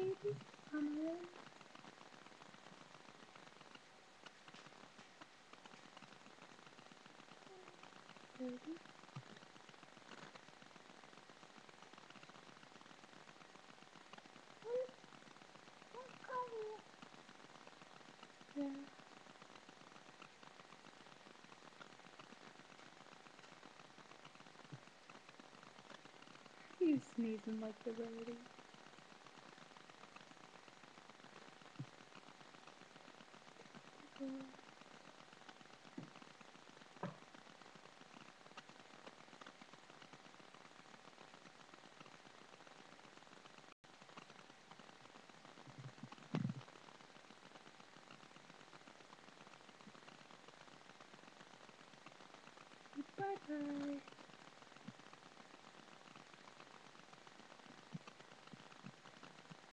baby. Baby. You sneezing like the rarity. Bye bye.